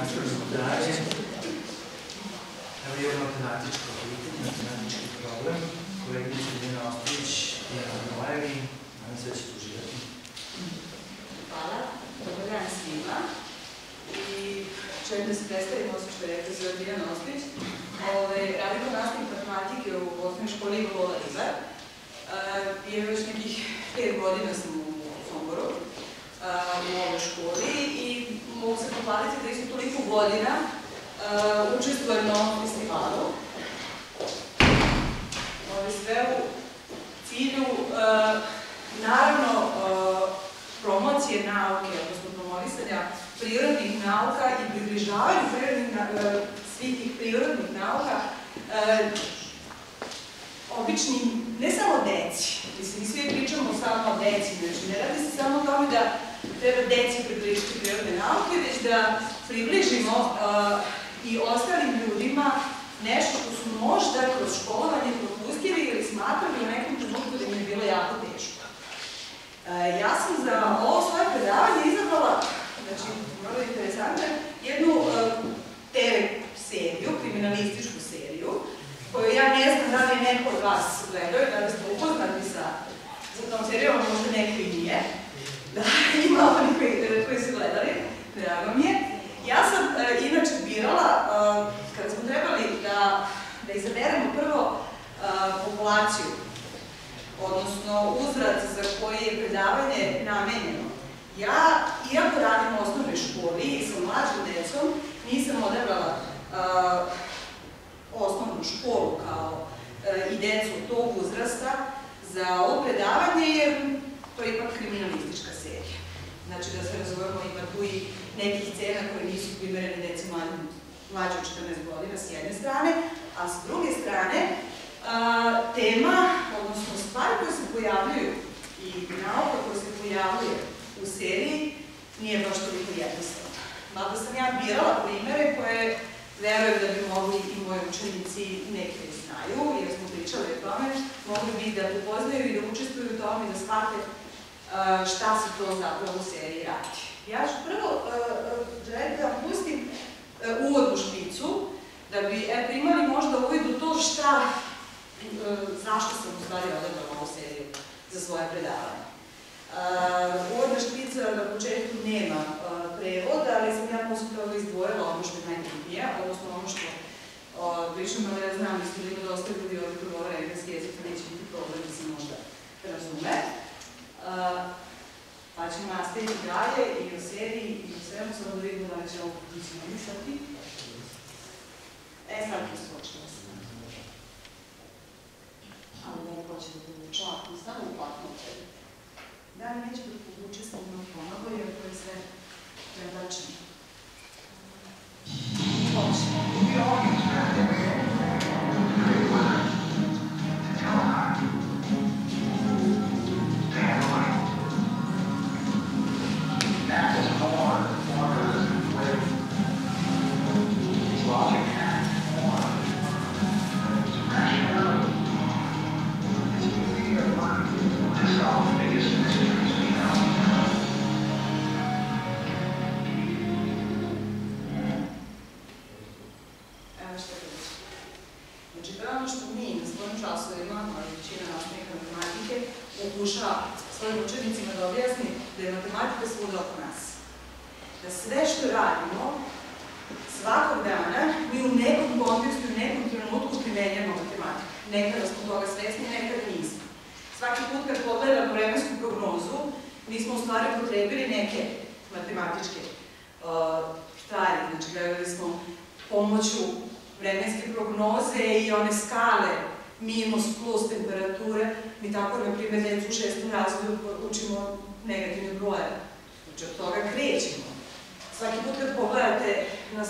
dalje. Evo je matematičko pitanje, matematički problem. Koleginica Dina Ostović i Ana Nojevi, nadam se da ćete uživati. Hvala, dobar dan svima. I želim da se predstavimo, ovo što je rekla zove Dijana Ostović. Ove, radim kao nastavnik matematike u osnovnoj školi Nikola Ribar. E, I već nekih pet godina sam u Somboru e, u ovoj školi i mogu se pohvaliti da isto toliko godina e, učestvujem na ovom festivalu. Ove, sve u cilju, e, naravno, e, promocije nauke, odnosno promovisanja prirodnih nauka i približavanja prirodnih, e, svih tih prirodnih nauka e, običnim, ne samo deci, mislim, mi svi pričamo samo o deci, znači ne radi se samo o tome da treba deci približiti prirodne nauke, već da približimo i ostalim ljudima nešto što su možda kroz školovanje propustili ili smatrali u nekom trenutku da im je bilo jako teško. E, ja sam za ovo svoje predavanje izabrala, znači, vrlo interesantno, jednu e, TV seriju, kriminalističku seriju, koju ja ne znam da li je neko od vas gledao i da li ste upoznati sa, sa tom serijom, a možda neko i nije. Da, ima oni koji, e, koji su gledali, drago mi je. Ja sam e, inače birala, e, kada smo trebali da, da izaberemo prvo e, populaciju, odnosno uzrat za koji je predavanje namenjeno. Ja, iako radim u osnovnoj školi i sa mlađom decom, nisam odabrala uh, osnovnu školu kao uh, i decu tog uzrasta za ovo predavanje, jer to je ipak kriminalistička serija. Znači da se razumemo, ima tu i nekih scena koje nisu primerene deci mlađe, mlađe od 14 godina s jedne strane, a s druge strane a, tema, odnosno stvari koje se pojavljuju i nauka koja se pojavljuje u seriji nije baš toliko jednostavna. Mada birala primere koje verujem da bi mogli i moji učenici neke znaju, jer smo pričali o tome, mogli bi da upoznaju i da učestvuju u tome i da shvate a, šta se to zapravo u seriji radi. Ja ću prvo želim da vam pustim a, uvodnu špicu, da bi imali možda uvid u to šta e, zašto sam u stvari odabrala ovu seriju za svoje predavanje. Uh, uvodna špica na početku nema uh, prevoda, ali sam ja posle toga izdvojila ono što je najbitnije, odnosno ono što uh, pričam, ali ja znam da ste ima dosta ljudi ovdje govore engleski jezik, neće biti problem da se možda razume. Uh, pa ćemo nastaviti dalje i o seriji i o svemu, samo da vidimo da će ovo funkcionisati. E, sad ću skočila sam. Ali ne hoće da povuče ovako, samo uplatno u tebi. Da li neće da povuče sa mnom ponovo, jer to je sve prebačeno. Hoće. Evo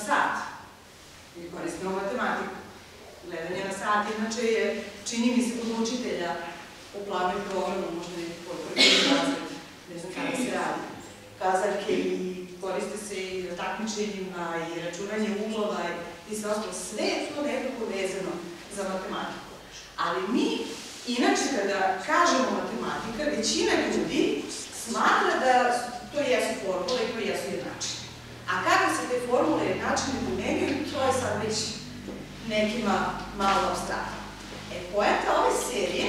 sat, mi koristimo matematiku, gledanje na sat, inače je, čini mi se, kod učitelja u planu i programu, možda neki potvrđeni razred, ne znam kada se radi. Kazaljke i koriste se i na takmičenjima i računanje uglova i sve ostalo. Sve je to nekako vezano za matematiku. Ali mi, inače kada kažemo matematika, većina ljudi smatra da to jesu formule i to jesu jednačine. A kako se te formule i načine primenjuju, to je sad već nekima malo abstraktno. E, poenta ove serije,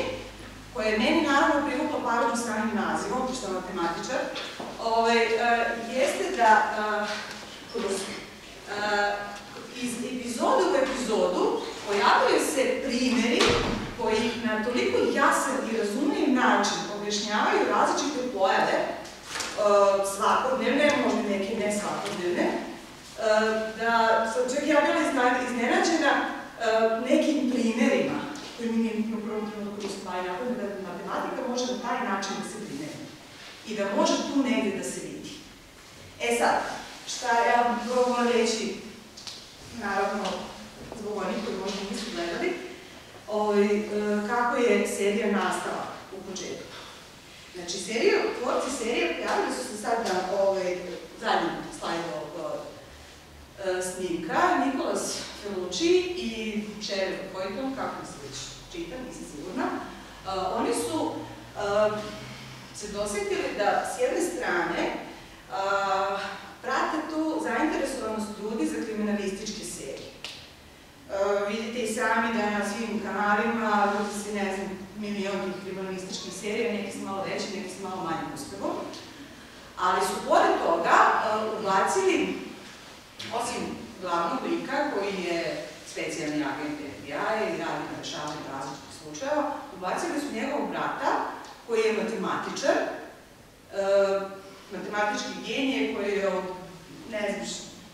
koja je meni naravno privukla pažnju samim nazivom, što je matematičar, ovaj, uh, jeste da kroz uh, iz epizode u epizodu pojavljaju se primeri koji na toliko jasan i razumljiv način objašnjavaju različite pojave svakodnevne, možda neke ne svakodnevne, uh, da sam čak ja bila iznenađena uh, nekim primerima koji mi nije u prvom trenutku stvari napravljeno da matematika može na taj način da se primeni i da može tu negde da se vidi. E sad, šta ja moram reći, naravno, zbog onih koji možda nisu gledali, ovaj, kako je serija nastala. Znači, seriju, tvorci serije pojavili su se sad na ovaj, zadnjem slajdu e, snimka, Nikolas Felucci i Cheryl Coyton, kako se već čita, nisam sigurna, uh, oni su uh, se dosetili da s jedne strane prate tu zainteresovanost ljudi za kriminalističke serije. Vidite i sami da na svim kanalima ljudi se, ne znam, milion tih kriminalističkih serija, neki su malo veći, neki su malo manje uspevom. Ali su pored toga uh, ubacili, osim glavnog lika koji je specijalni agent FBI i radi na rešavanju različitih slučajeva, ubacili su njegovog brata koji je matematičar, e, matematički genije koji je od, ne znam,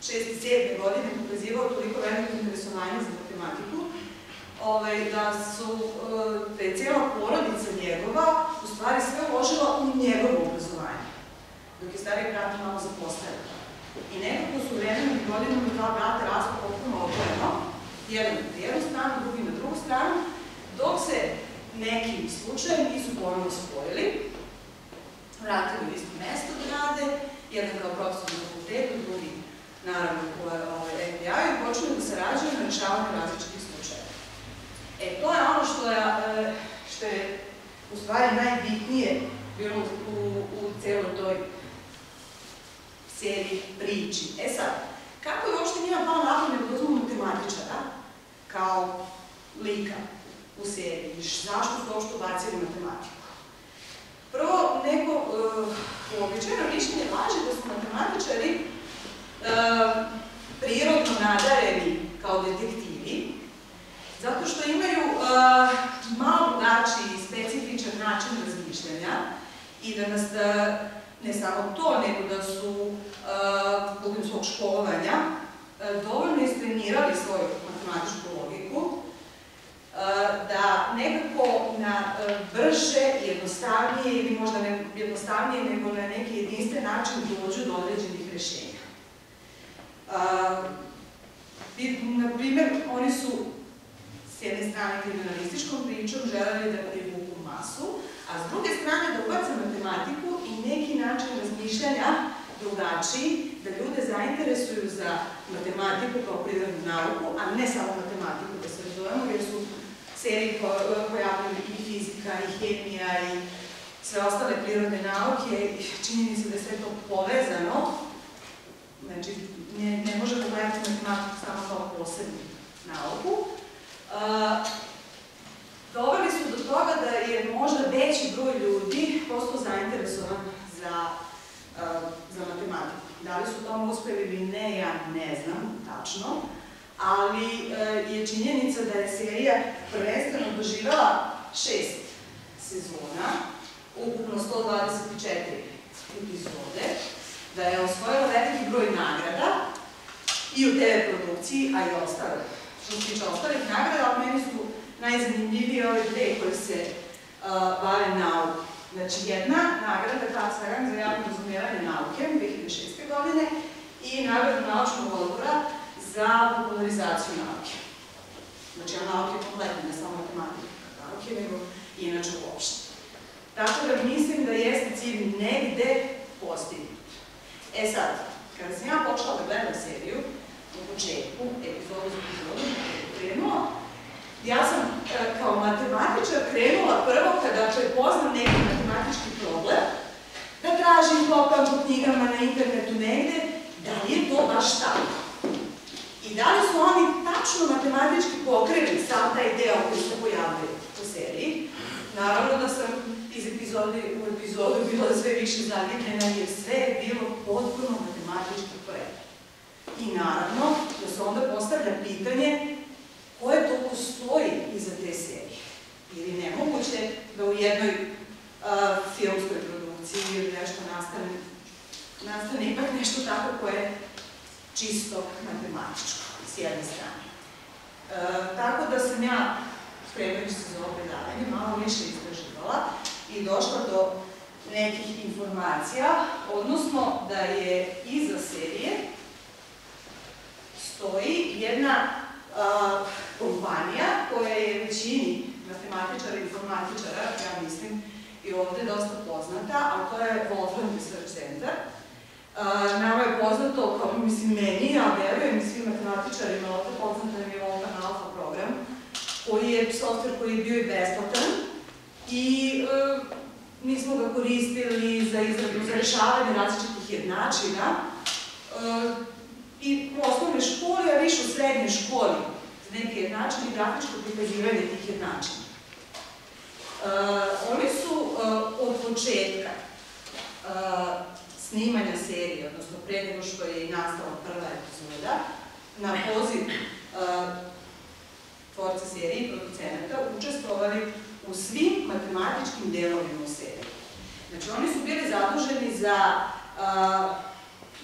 6. 7. godine pokazivao toliko veliko interesovanje za matematiku, ovaj, da su, da je cijela porodica njegova u stvari sve uložila u njegovo obrazovanje, dok je stariji brat malo zapostavio. I nekako su vremenom i godinama dva brata rasla potpuno odvojeno, jedan na jednu stranu, drugi na drugu stranu, dok se nekim slučajem nisu ponovno spojili, vratili u isto mesto da rade, jedan kao profesor na fakultetu, drugi naravno u ovaj, FBI i počeli da sarađuju na rešavanju različitih. E, to je ono što je, što je u stvari najbitnije bilo u, u celoj toj seriji priči. E sad, kako je uopšte njima pao napamet da uzmu matematičara kao lika u seriji? Zašto su uopšte ubacili matematiku? Prvo, neko uh, uobičajeno mišljenje laže da su matematičari uh, prirodno nadareni kao detektivi, zato što imaju uh, malo drugačiji i specifičan način razmišljanja i da nas da, ne samo to, nego da su uh, putem svog školovanja dovoljno istrenirali svoju matematičku logiku, da nekako na brže, jednostavnije ili možda ne jednostavnije, nego na neki jedinstven način dođu do određenih rešenja. Na primer, oni su s jedne strane kriminalističkom pričom želeli da privuku masu, a s druge strane da ubace matematiku i neki način razmišljanja drugačiji, da ljude zainteresuju za matematiku kao prirodnu nauku, a ne samo matematiku, da se razumemo, jer su serije pojavljaju i fizika, i hemija, i sve ostale prirodne nauke, i činjeni se da je sve to povezano, znači ne, ne može pogledati matematiku samo kao posebnu nauku, doveli su do toga da je možda veći broj ljudi postao zainteresovan za, za matematiku. Da li su tamo uspeli ili ne, ja ne znam tačno, ali uh, je činjenica da je serija prvenstveno doživjela šest sezona, ukupno 124 epizode, da je osvojila veliki broj nagrada i u TV produkciji, a i ostale što se tiče ostalih nagrada, ali meni su najzanimljivije ove dve koje se uh, bave nauku. Znači, jedna nagrada Karl Sagan za javno razumijevanje nauke 2006. godine i nagrada naučnog odbora za popularizaciju nauke. Znači, a nauke kompletno, ne samo matematika nauke, nego inače uopšte. Tako da mislim da jeste cilj negde postignut. E sad, kada sam ja počela da gledam seriju, u početku, epizodu za epizodu, krenula, ja sam e, kao matematičar krenula prvo kada prepoznam neki matematički problem, da tražim kopam po knjigama na internetu negde, da li je to baš tako? I da li su oni tačno matematički pokrili sam taj deo koji se pojavljaju u seriji? Naravno da sam iz epizode u epizodu bila sve više zavitljena jer sve je bilo potpuno matematički korektno. I naravno da se onda postavlja pitanje koje to postoji iza te serije. Ili nemoguće da u jednoj filmskoj produkciji ili nešto nastane, nastane ipak nešto tako koje je čisto matematičko, s jedne strane. E, tako da sam ja, spremajući se za ovo predavanje, malo više istraživala i došla do nekih informacija, odnosno da je iza serije stoji jedna kompanija koja je većini matematičara i informatičara, ja mislim, i ovde dosta poznata, a to je Wolfram Research Center. Nama je poznato, kao mislim meni, a verujem svim matematičarima ovde poznato nam je Wolfram Alpha program, koji je software koji je bio i besplatan i e, mi smo ga koristili za izradu, za rešavanje različitih jednačina e, i u osnovnoj školi, a više u srednjoj školi za neke jednačine i grafičko prikazivanje tih jednačina. Uh, oni su uh, od početka uh, snimanja serije, odnosno pre nego što je i nastala prva epizoda, na poziv tvorca serije i producenata učestvovali u svim matematičkim delovima u seriji. Znači, oni su bili zaduženi za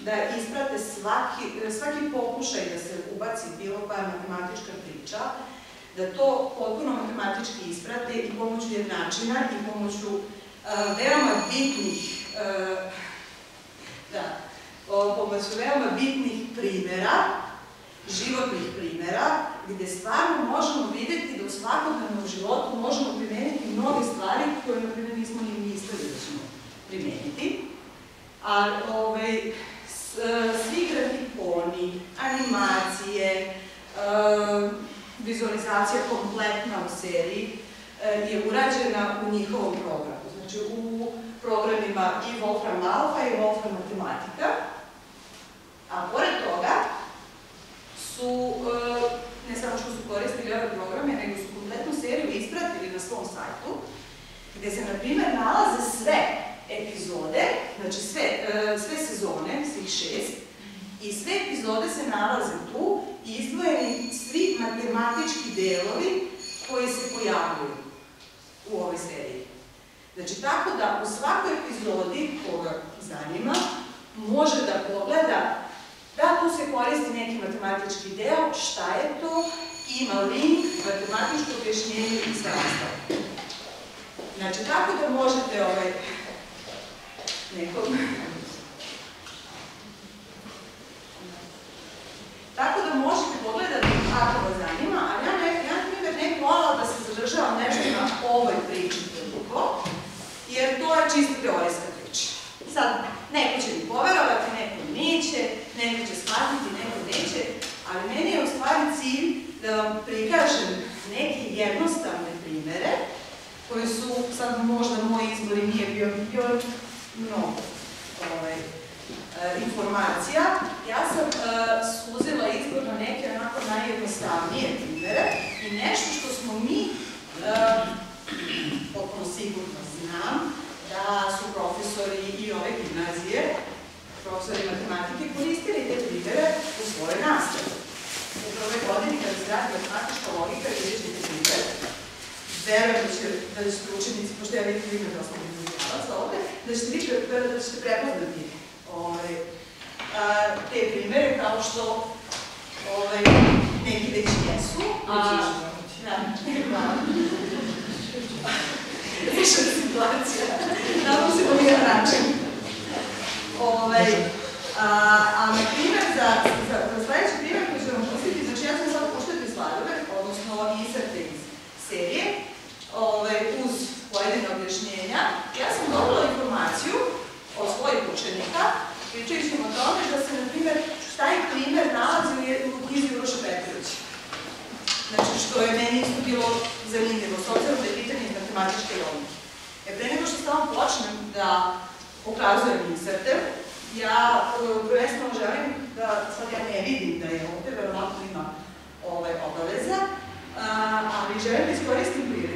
da isprate svaki, svaki pokušaj da se ubaci bilo koja matematička priča, da to potpuno matematički isprate i pomoću jednačina i pomoću uh, veoma bitnih uh, da, pomoću veoma bitnih primera, životnih primera, gde stvarno možemo videti da u svakodnevnom životu možemo primeniti mnoge stvari koje, na primjer, nismo ni mislili da ćemo primeniti. A, ovaj, svi grafikoni, animacije, vizualizacija kompletna u seriji je urađena u njihovom programu. Znači u programima i Wolfram Alpha i Wolfram Matematika. A pored toga su, ne samo što su koristili ove programe, nego su kompletnu seriju ispratili na svom sajtu, gde se, na primer, nalaze sve epizode, znači sve, sve sezone, svih šest, i sve epizode se nalaze tu i izdvojeni svi matematički delovi koji se pojavljuju u ovoj seriji. Znači, tako da u svakoj epizodi, koga zanima, može da pogleda da tu se koristi neki matematički deo, šta je to, ima link, matematičko objašnjenje i sve ostalo. Znači, tako da možete ovaj, nekom Tako da možete pogledati ako vas zanima, ali ja ne, ja primjer ne volala da se zadržavam nešto na ovoj priči predugo, jer to je čisto teorijska priča. Sad, neko će mi poverovati, neko neće, neko će shvatiti, neko neće, ali meni je u stvari cilj da vam prikažem neke jednostavne primere, koji su, sad možda moj izbor i nije bio, bio mnogo ovaj, E, informacija, ja sam e, suzila izbor na neke onako najjednostavnije primere i nešto što smo mi, e, potpuno sigurno znam, da su profesori i ove gimnazije, profesori matematike, koristili te primere u svojoj nastavi. U prvoj godini kada se radi matematička logika, vidjet ćete primere. Verujem da će, da ćete učenici, pošto ja vidim ime dosta bibliotekaca ovde, da ćete, vi, da ćete prepoznati ovaj, a, te primere, kao što ovaj, neki već jesu. A, da, hvala. Rešena situacija. Nadam se po jedan način. Ovaj, a, a na primjer, za, za, za sledeći primjer koji ću vam pustiti, znači ja sam sad puštati sladove, odnosno isrte iz serije, uz pojedine objašnjenja, ja sam dobila informaciju od svojih učenika, pričajući o tome da se, na primjer, taj primer nalazi u knjizi Uroša Petrovića. Znači, što je meni isto bilo zanimljivo, s obzirom da je pitanje iz matematičke logike. E, pre nego što samo počnem da pokazujem inserte, ja uh, prvenstveno želim da, sad ja ne vidim da je ovde, verovatno ima ovaj, obaveza, uh, ali želim da iskoristim priliku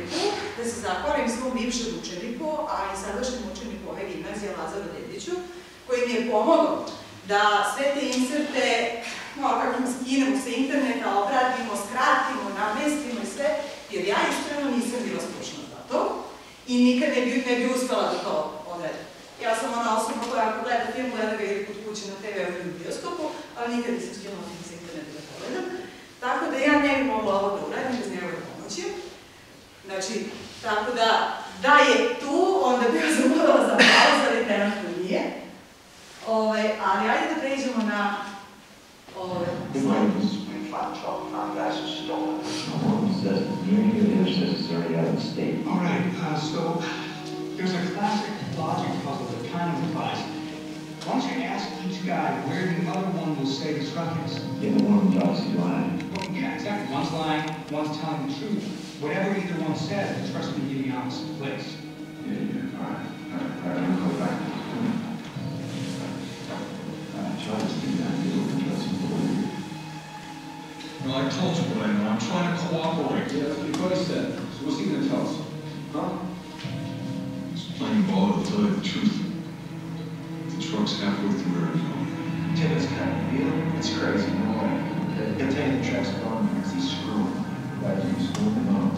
da se zahvalim svom bivšem učeniku, a i sadašnjem učeniku ove gimnazije Lazaru Dediću, koji mi je pomogao da sve te inserte, no, kako im skinemo sa interneta, obradimo, skratimo, namestimo i sve, jer ja iskreno nisam bila stručna za to i nikad ne bi, ne bi uspela da to odredim. Ja sam ona osoba koja ako gleda film, gleda ga ili kod kuće na TV ili u bioskopu, ali nikad nisam skinula film sa interneta da pogledam. Tako da ja ne bi mogla ovo da uradim bez njegove pomoći. Znači, tako da, da je tu, onda bi ja zamorala za pauz, ali ajde da pređemo na ove, Someone says near here, the other says it's already out of state. All right, uh, so there's a classic logic puzzle that kind of applies. Why don't you ask each guy where the other one will say the truck is? Yeah, the one who's obviously lying. Well, yeah, exactly. One's lying, one's telling the truth. Whatever either one says, the truck's going to be in the opposite place. Yeah, yeah, all right, all right, all right, I'm gonna go back. All right, try this thing down here, we'll try some more. Well, I told you what I know. I'm trying to cooperate. Yeah, that's what he said. So what's he gonna tell us? Huh? He's playing ball to tell you the truth. The truck's halfway through Arizona. Tim, it's kind of real. It's crazy, no way. He'll tell you the track's gone because he's screwing. Why do you screw him up?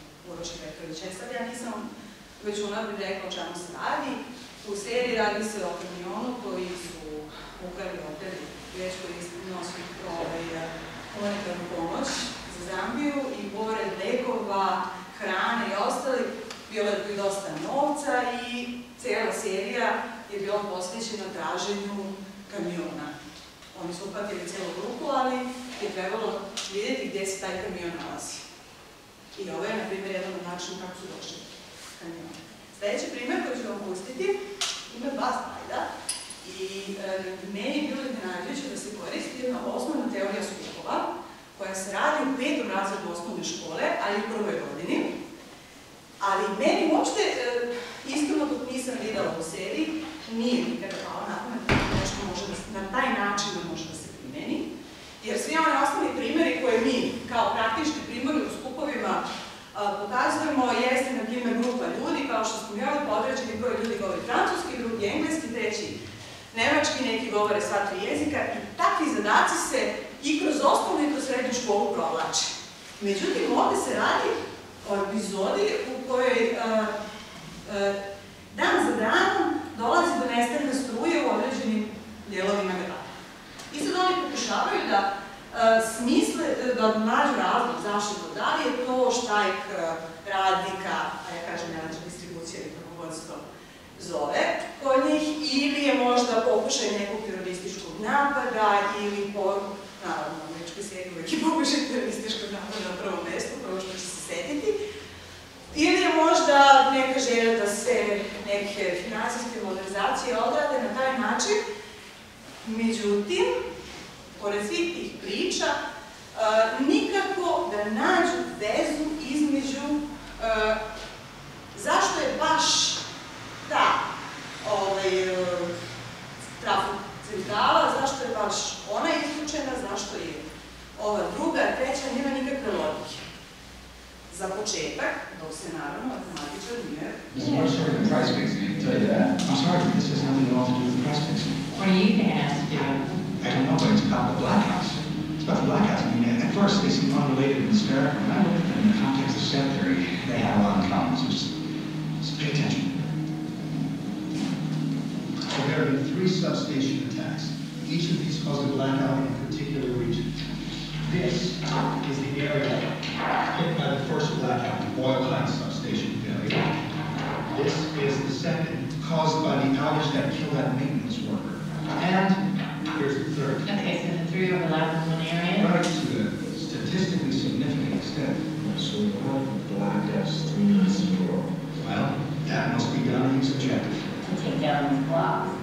Uroša Petrovića. E sad ja nisam već unapred rekla o čemu se radi. U seriji radi se o kamionu koji su ukrali opet već koji nosi ovaj, humanitarnu pomoć za Zambiju i pored lekova, hrane i ostali, bilo je dosta novca i cijela serija je bila posvećena traženju kamiona. Oni su upatili cijelu grupu, ali je trebalo vidjeti gdje se taj kamion nalazi. I ovo je, na primjer, jedan od načina kako su došli do kamiona. Sljedeći primjer koji ću vam pustiti ima dva slajda i e, meni je bilo iznenađujuće da se koristi jedna osnovna teorija skupova koja se radi u petom razredu osnovne škole, ali u prvoj godini. Ali meni uopšte, e, iskreno dok nisam videla u seriji, nije nikada palo na pamet da nešto može da se, na taj način da može da se primeni. Jer svi oni osnovni primjeri koje mi kao praktični primjeri u skupovima a, pokazujemo jeste, na primjer, grupa ljudi, kao što smo imali, podređeni broj ljudi govori francuski, drugi engleski, treći nemački, neki govore sva tri jezika i takvi zadaci se i kroz osnovnu i kroz srednju školu provlače. Međutim, ovde se radi o epizodi u kojoj dan za danom dolazi do nestanka struje u određenim dijelovima grada. I sad oni pokušavaju da e, smisle, da nađu razlog zašto to, da li je to štajk e, radnika, a ja kažem nevačna distribucija ili kako god se to zove, kod njih, ili je možda pokušaj nekog terorističkog napada, ili po, naravno, u američkoj seriji uvijek je pokušaj terorističkog napada na prvom mestu, prvo što će se setiti, ili je možda neka želja da se neke finansijske modernizacije odrade na taj način, Međutim, pored svih tih priča, e, nikako da nađu vezu između e, zašto je baš ta ovaj, e, trafocentrala, zašto je baš ona isključena, zašto je ova druga, treća, nema nikakve logike. Za početak, dok se naravno matematičar nije... Price fixing, I can tell you that. I'm sorry, but this has nothing at all to do with price fixing. Or you can ask him. I don't know, but it's about the Black House. It's about the Black House. I mean, at first they seem unrelated and disparate. When I look at them in the context of set theory, they have a lot in common. So just, just pay attention. So there have been three substation attacks. Each of these caused a blackout in a particular region. This is the area hit by the first blackout, the Boyle Heights substation failure. This is the second, caused by the outage that killed that maintenance worker. And here's the third. Okay, so the three overlap in one area? Right to a statistically significant extent. So what blackouts three months ago? Well, that must be done in subjective. To take down these blocks.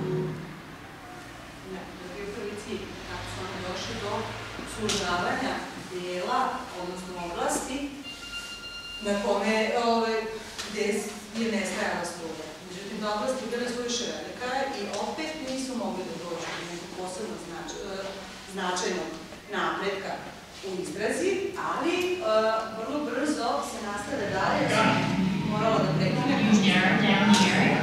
U izrazi, ali vrlo brzo se nastave dalje, ja sam morala da preklonem. Narrow down the area.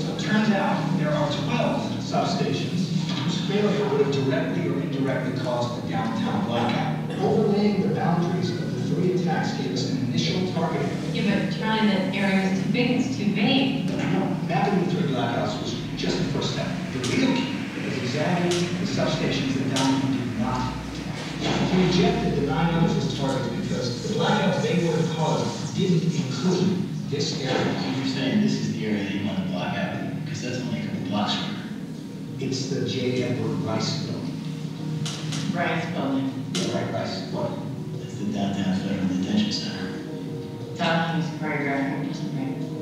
So it turns out there are 12 substations whose failure would have directly or indirectly caused the downtown blackout. Overlaying the boundaries of the three attacks gave us an initial target area. Yeah, but Charlie, that area is too big, it's too vague. No, mapping the three blackouts was just the first step. The real key is examining the substations that downtown did not attack. We rejected the nine others as targets because the blackouts they would have caused didn't include this area. You're saying this is the area that you want to block out, because that's only a couple blocks from here. It's the J. Edward Rice building. Bryce building. Yeah, right, Rice. What? That's the downtown federal detention center. Document's choreographic, just right.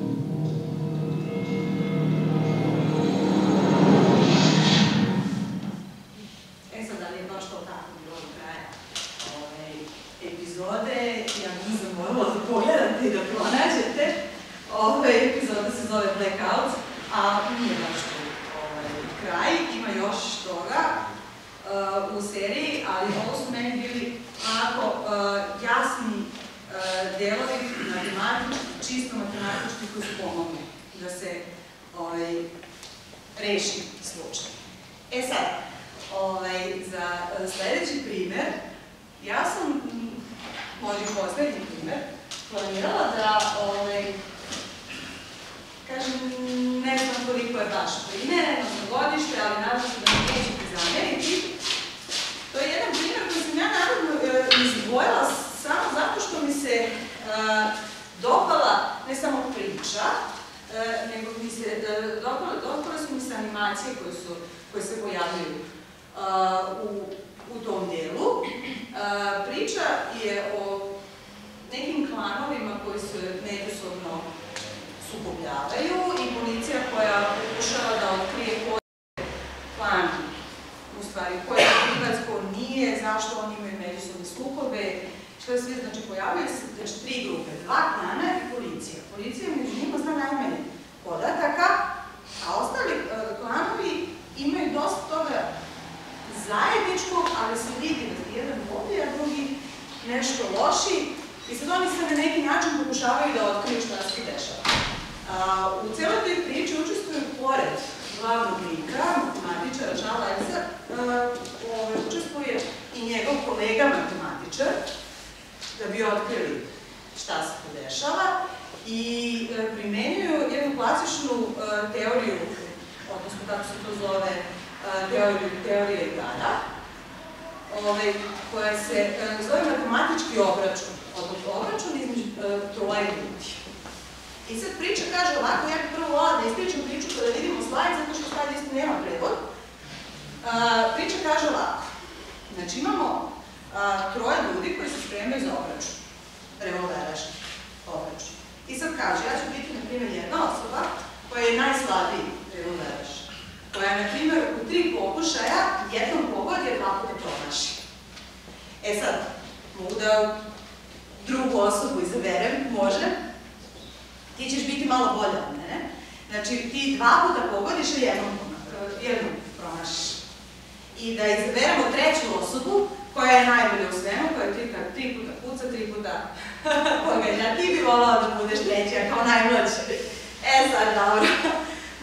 Ne samo priča, e, nego mi se e, dopale, su mi se animacije koje, su, koje se pojavljaju uh, u, u tom delu. Priča je o nekim klanovima koji se međusobno sukobljavaju i policija koja pokušava da otkrije ko je klan, u stvari ko je krivac, ko nije, zašto oni imaju što je sve, znači pojavljaju se znači, tri grupe, dva klana i policija. Policija među njima zna najmanje podataka, a ostali uh, klanovi imaju dosta toga zajedničkog, ali se vidi da jedan vodi, a drugi nešto loši i sad oni se na neki način pokušavaju da otkriju šta se dešava. U celoj toj priči učestvuju pored glavnog lika, matematičara Charlesa, ovaj, učestvuje i njegov kolega matematičar, da bi otkrili šta se tu dešava i e, primenjuju jednu klasičnu e, teoriju, odnosno kako se to zove, e, teoriju, teorije igara, ovaj, koja se zove matematički obračun, odnosno obračun između troje ljudi. I sad priča kaže ovako, ja bih prvo volala da ispričam priču kada vidimo slajd, zato što slajd isto nema prevod. Priča kaže ovako, znači imamo a, troje ljudi koji se spremaju za obračun, revolveraški obračun. I sad kaže, ja ću biti, na primjer, jedna osoba koja je najslabiji revolveraš, koja, na primjer, u tri pokušaja jednom pogodi, a dva puta promaši. E sad, mogu da drugu osobu izaberem, može, ti ćeš biti malo bolja od mene. Znači, ti dva puta pogodiš, a jednom, jednom promašiš. I da izaberemo treću osobu, koja je najbolja u svemu, koja tri, puta- tri puta puca, tri puta pogađa. Ti bi volao da budeš treća, kao najmlađa. E sad, dobro.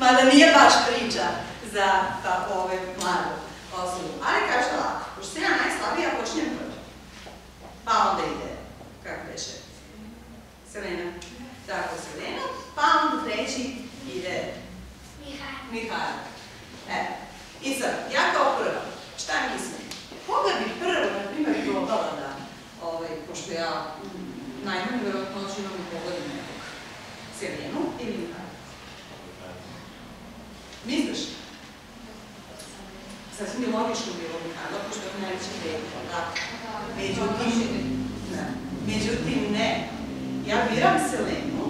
Mada nije baš priča za ta, ove mladu osobu. Ali kaže ovako, pošto ja najslabija, počinjem prvo. Pa onda ide, kako beše, Selena. Tako, Selena. Pa onda treći ide Mihajlo. da mu pogodim nekog. Selenu ili Mihajlo? Misliš? Sasvim je logično bilo Mihajlo, pošto je on najveći prijatelj, tako? Međutim, ne. Međutim, ne. Ja biram Selenu,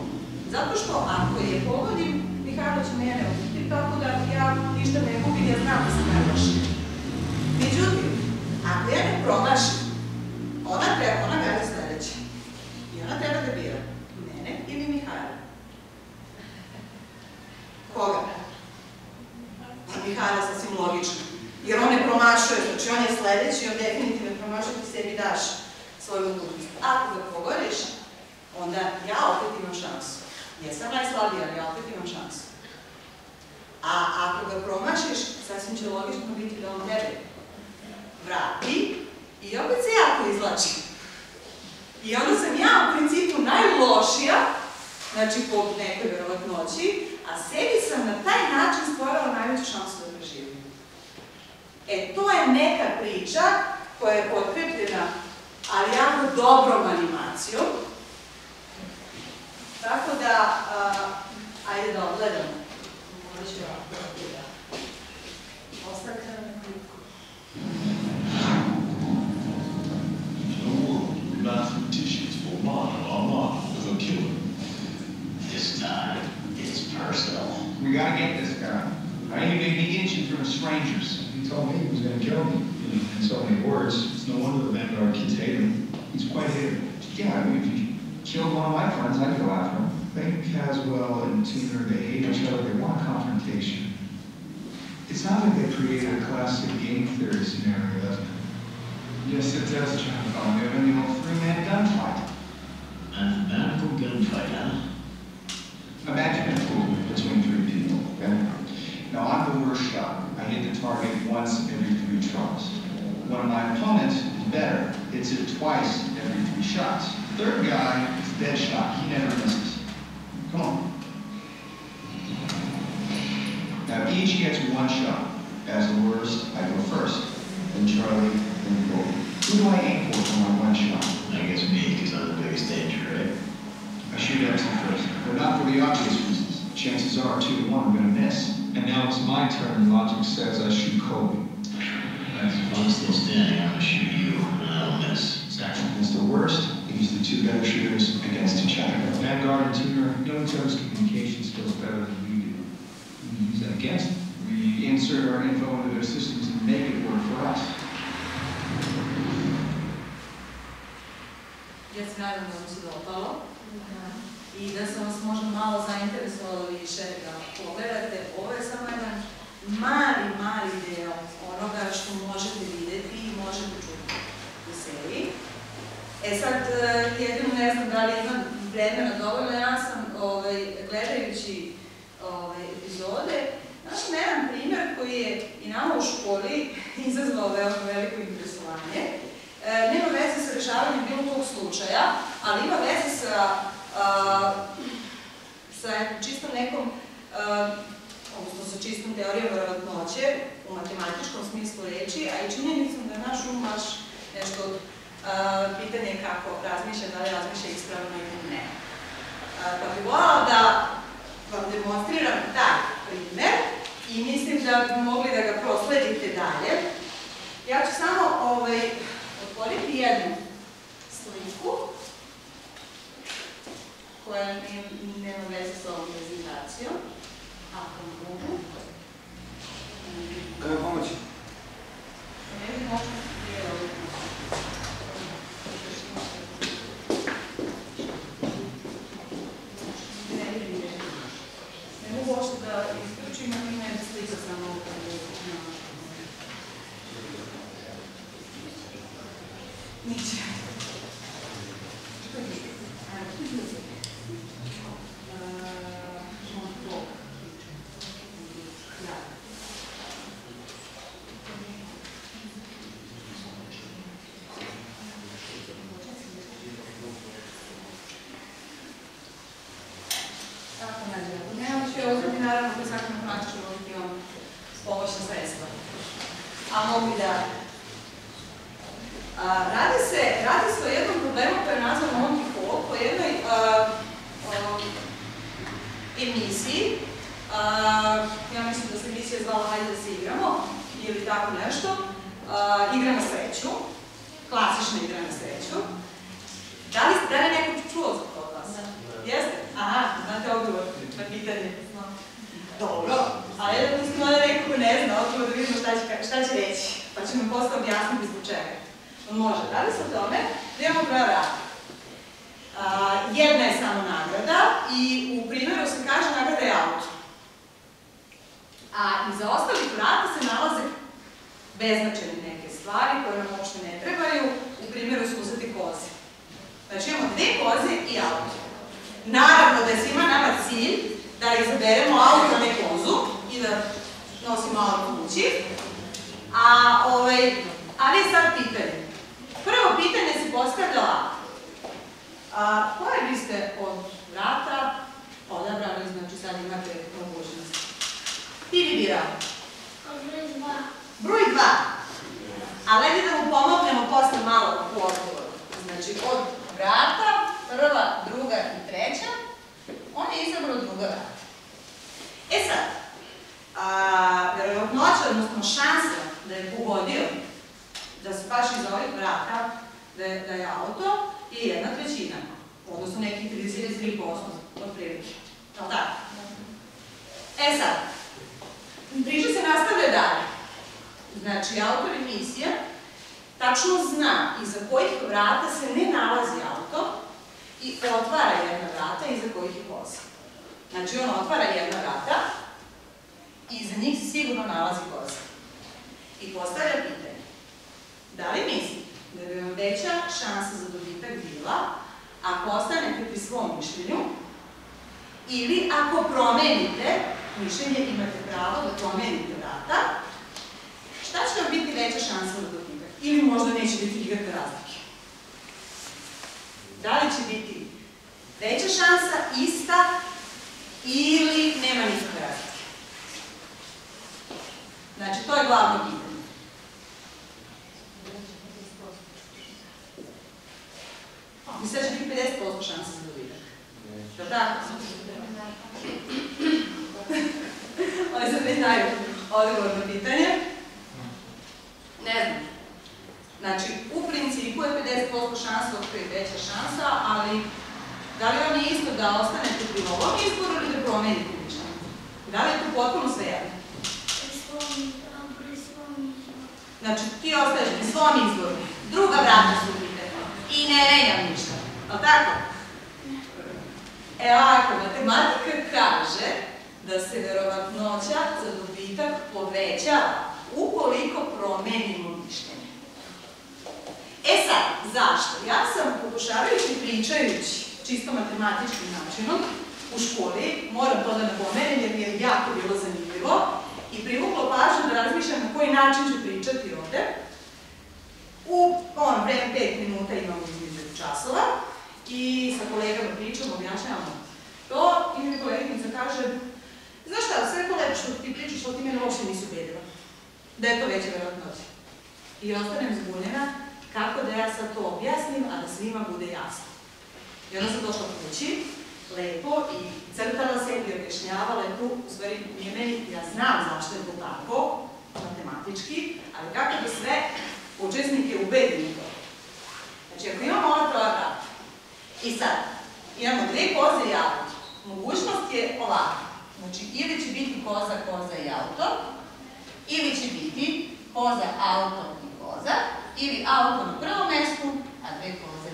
zato što ako je pogodim, Mihajlo će mene ubiti, tako da ja ništa ne gubim, ja znam da sam najloši. Međutim, ako ja ne promašim, ona treba, ona gada sledeće. I ona treba da bira mene ili Mihajla. Koga? A Mihajla sasvim logično. Jer on ne promašuje, znači on je sledeći, on definitivno promašuje, ti sebi daš svoju mogućnost. Ako ga pogodiš, onda ja opet imam šansu. Jesam najslabija, imam šansu. A ako ga promašiš, sasvim će logično biti da on tebe vrati i opet se jako izlači. I onda sam ja u principu najlošija, znači po nekoj verovatnoći, a sebi sam na taj način stvorila najveću šansu da preživim. E, to je neka priča koja je potkrepljena, ali jako dobrom animacijom. Tako da, ajde da odgledamo. Morat ću ovako da ostavite na nekoliko. No mathematicians for mine are mine with a killer. This time, it's personal. We gotta get this guy. I ain't even be inching from strangers. He told me he was gonna kill me. In so many words, it's no wonder the Vanguard kids hate him. He's quite a hitter. Yeah, I mean, if he killed one of my friends, I'd go after him. I think Caswell and Tuner, they hate each other, they want confrontation. It's not like they created a classic game theory scenario, does it? Yes, it does, John. They're in the old three-man gunfight. Mathematical gunfight, huh? Imagine a duel between three people, okay? Now, I'm the worst shot. I hit the target once every three tries. One of my opponents is better. Hits it twice every three shots. The third guy is dead shot. He never misses. Come on. Now, each gets one shot. As the worst, I go first. Then Charlie, then Gold. Who do I aim for for my one shot? I guess me, because I'm the biggest danger, right? I shoot Epson first, but not for the obvious reasons. Chances are, two to one, I'm gonna miss. And now it's my turn, and logic says I shoot our info into their systems and make it work for us. Ja se nadam da vam se dopalo i da sam vas možda malo zainteresovala više da pogledate. Ovo je samo jedan mali, mali deo onoga što možete videti i možete čuti u seriji. E sad, eh, jedino ne znam da li imam vremena dovoljno, ja sam ovaj, gledajući ovaj, epizode, našla jedan primjer koji je i nama u školi izazvao veoma veliko interesovanje. E, nema veze sa rešavanjem bilo tog slučaja, ali ima veze sa, sa čisto nekom, odnosno sa čistom teorijom verovatnoće u matematičkom smislu reči, a i činjenicom da je naš um baš nešto a, pitanje kako razmišlja, da li razmišlja ispravno ili ne. A, pa bih volala da vam demonstriram taj primer i mislim da bi mogli da ga prosledite dalje. Ja ću samo ovaj, otvoriti jednu sliku koja nema veze sa ovom prezentacijom. Ako mogu. Kako pomoći? Ne bi možda je ovo. Ne vidim je. Ne mogu uopšte da isključim, ali ima jedna slika samo ovdje na... Niće. Tako nađe. Ako nemam ću je uzeti naravno koji svaki matematički možete imam pomoćna sredstva. A mogu i da A, radi, se, radi se o jednom problemu koji je nazvan Monty Hall, koji jednoj uh, um, emisiji, uh, ja mislim da se emisija zvala Hajde da se igramo, ili tako nešto, uh, igra na sreću, klasična igra na sreću. Da li, da li je neko čuo za to od vas? Jeste? Aha, znate odgovor na pitanje. Dobro, ali da pustimo da neko ko ne zna odgovor da vidimo šta će, šta će reći, pa ćemo posle objasniti zbog čega. Može, radi se o tome da imamo broja vrata. A, jedna je samo nagrada i u primjeru se kaže nagrada je auto. A iza ostalih vrata se nalaze beznačajne neke stvari koje nam uopšte ne trebaju. U primjeru su uzeti koze. Znači imamo dve koze i auto. Naravno da je svima nama cilj da izaberemo auto, a ne kozu i da nosimo auto kući. A, ovaj, ali je sad pitanje. Prvo pitanje se postavlja ovako. A, koje biste od vrata odabrali, znači sad imate mogućnost. Ti bi birao? Broj 2. Ali ajde da mu pomognemo posle malo u odgovoru. Znači, od vrata, prva, druga i treća, on je izabrao druga vrata. E sad, a, verovatnoća, odnosno šansa da je pogodio da se baš iz ovih vrata da je, da je auto je jedna trećina, odnosno nekih 33% od prilike. Je tako? E sad, priča se nastavlja dalje. Znači, autor emisija tačno zna iza kojih vrata se ne nalazi auto i otvara jedna vrata iza kojih je koza. Znači, on otvara jedna vrata i iza njih se sigurno nalazi koza. I postavlja pitanje. Da li mislite da bi vam veća šansa za dobitak bila ako ostanete pri svom mišljenju ili ako promenite mišljenje, imate pravo da promenite vrata, šta će vam biti veća šansa za dobitak? Ili možda neće biti nikakve razlike? Da li će biti veća šansa, ista ili nema nikakve razlike? Znači, to je glavno pitanje. I sad će biti 50% šanse za dobitak. Je li tako? Ovo sad već znaju odgovor na pitanje. Ne znam. Znači, u principu je 50% šansa, od veća šansa, ali da li vam je isto da ostanete pri ovom izboru ili da promenite mišljenje? Da li je to potpuno sve jedno? Znači, ti ostaješ pri svom izboru, druga vrata su pitanja i ne menjam ništa. Ali tako? E ako matematika kaže da se verovatnoća za dobitak povećava ukoliko promenimo. E sad, zašto? Ja sam pokušavajući pričajući čisto matematičkim načinom u školi, moram to da napomenem jer mi je jako bilo zanimljivo i privuklo pažnju da razmišljam na koji način ću pričati ovde. U ono, vreme 5 minuta imamo između časova i sa kolegama pričamo, objašnjavamo to i mi koleginica kaže znaš šta, sve to lepo što ti pričaš, što ti mene uopšte nisu ubedila. Da je to veća verovatnoća. I ostanem zbunjena kako da ja sad to objasnim, a da svima bude jasno. I onda sam došla kući, lepo, i crtala se i objašnjavala je tu, u stvari nije meni, ja znam zašto je to tako, matematički, ali kako da sve učesnike ubedim u to. Znači, ako imamo ova troja vrata, i sad, imamo dve koze i auto, mogućnost je ovakva. Znači, ili će biti koza, koza i auto, ili će biti koza, auto i koza, ili auto na prvom mestu, a dve koze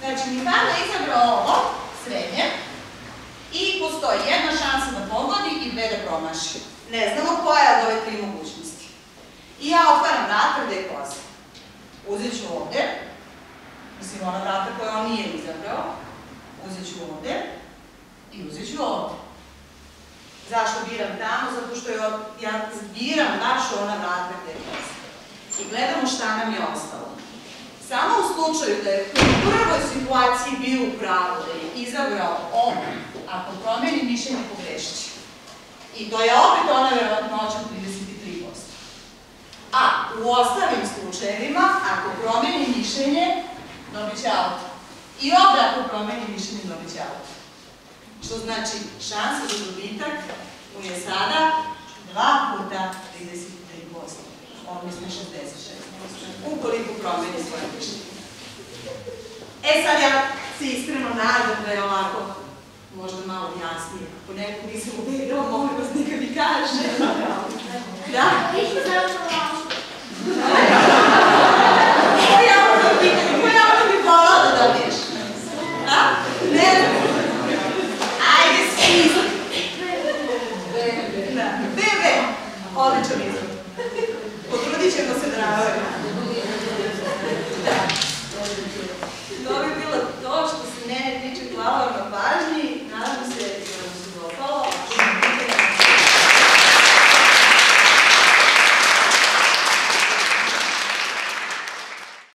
Znači, Mihajlo je izabrao ovo, srednje, i postoji jedna šansa da pogodi i dve da promaši. Ne znamo koja je od ove tri mogućnosti. I ja otvaram vrata gde je koza. Uzet ću ovde, mislim ona vrata koja on nije izabrao, uzet ću ovde i uzet ću ovde. Zašto biram tamo? Zato što ja biram baš ona vrata gde je koza. I gledamo šta nam je ostalo. Samo u slučaju da je u prvoj situaciji bio u pravu, da je izabrao on, ako promeni mišljenje pogrešiće. I to je opet ona verovatnoća 33%. A u ostalim slučajevima, ako promeni mišljenje, dobit će auto. I ovdje ako promeni mišljenje, dobit će auto. Što znači, šansa za dobitak mu je sada 2 puta 33%, odnosno 66%, ukoliko promeni svoje mišljenje. E sad ja se iskreno nadam da je ovako možda malo jasnije. Ako nekog nisam ubedila, molim vas neka mi kaže. Da? Koji ćemo se dravati. Da. To bi bilo to što se mene tiče, hvala vam na pažnji.